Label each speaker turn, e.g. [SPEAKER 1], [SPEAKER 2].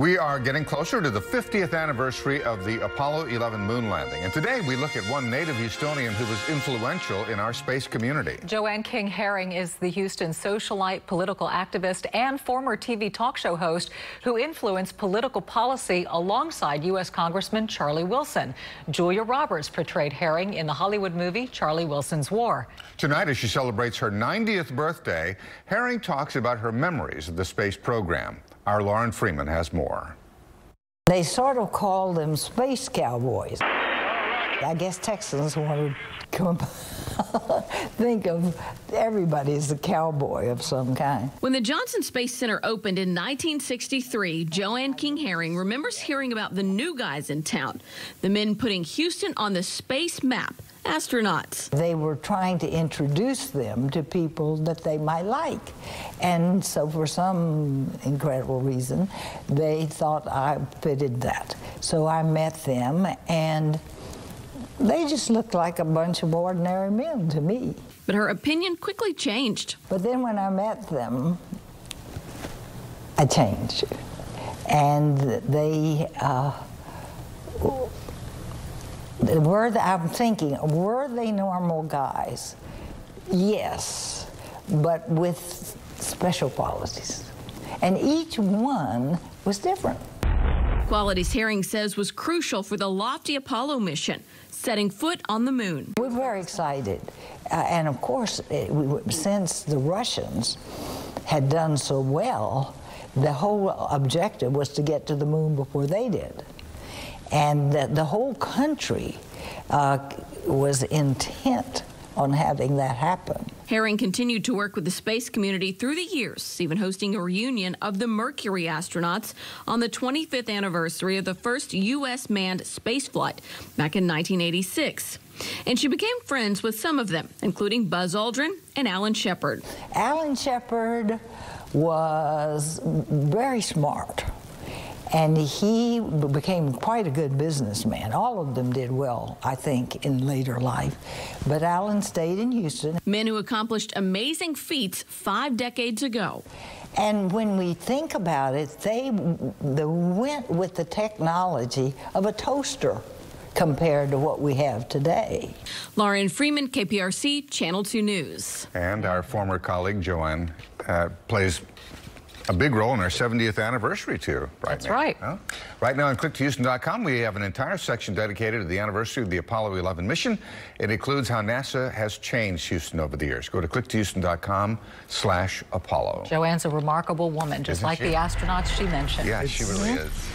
[SPEAKER 1] We are getting closer to the 50th anniversary of the Apollo 11 moon landing. And today we look at one native Houstonian who was influential in our space community.
[SPEAKER 2] Joanne King Herring is the Houston socialite, political activist, and former TV talk show host who influenced political policy alongside U.S. Congressman Charlie Wilson. Julia Roberts portrayed Herring in the Hollywood movie Charlie Wilson's War.
[SPEAKER 1] Tonight, as she celebrates her 90th birthday, Herring talks about her memories of the space program. Our Lauren Freeman has more.
[SPEAKER 3] They sort of call them space cowboys. I guess Texans want to come think of everybody as a cowboy of some kind.
[SPEAKER 4] When the Johnson Space Center opened in 1963, Joanne King Herring remembers hearing about the new guys in town, the men putting Houston on the space map astronauts.
[SPEAKER 3] They were trying to introduce them to people that they might like. And so for some incredible reason, they thought I fitted that. So I met them and they just looked like a bunch of ordinary men to me.
[SPEAKER 4] But her opinion quickly changed.
[SPEAKER 3] But then when I met them, I changed. And they, uh, were they, I'm thinking, were they normal guys? Yes, but with special qualities. And each one was different.
[SPEAKER 4] Qualities Herring says was crucial for the lofty Apollo mission, setting foot on the moon.
[SPEAKER 3] We're very excited. Uh, and of course, it, we, since the Russians had done so well, the whole objective was to get to the moon before they did. And the, the whole country uh, was intent on having that happen.
[SPEAKER 4] Herring continued to work with the space community through the years, even hosting a reunion of the Mercury astronauts on the 25th anniversary of the first U.S. manned spaceflight back in 1986. And she became friends with some of them, including Buzz Aldrin and Alan Shepard.
[SPEAKER 3] Alan Shepard was very smart. And he became quite a good businessman. All of them did well, I think, in later life. But Alan stayed in Houston.
[SPEAKER 4] Men who accomplished amazing feats five decades ago.
[SPEAKER 3] And when we think about it, they, they went with the technology of a toaster compared to what we have today.
[SPEAKER 4] Lauren Freeman, KPRC, Channel 2 News.
[SPEAKER 1] And our former colleague, Joanne, uh, plays a big role in our 70th anniversary too. Right
[SPEAKER 2] That's
[SPEAKER 1] now.
[SPEAKER 2] right.
[SPEAKER 1] Right now on click2houston.com, we have an entire section dedicated to the anniversary of the Apollo 11 mission. It includes how NASA has changed Houston over the years. Go to click2houston.com slash Apollo.
[SPEAKER 2] Joanne's a remarkable woman, just
[SPEAKER 1] Isn't
[SPEAKER 2] like
[SPEAKER 1] she?
[SPEAKER 2] the astronauts she mentioned.
[SPEAKER 1] Yeah, she really mm-hmm. is.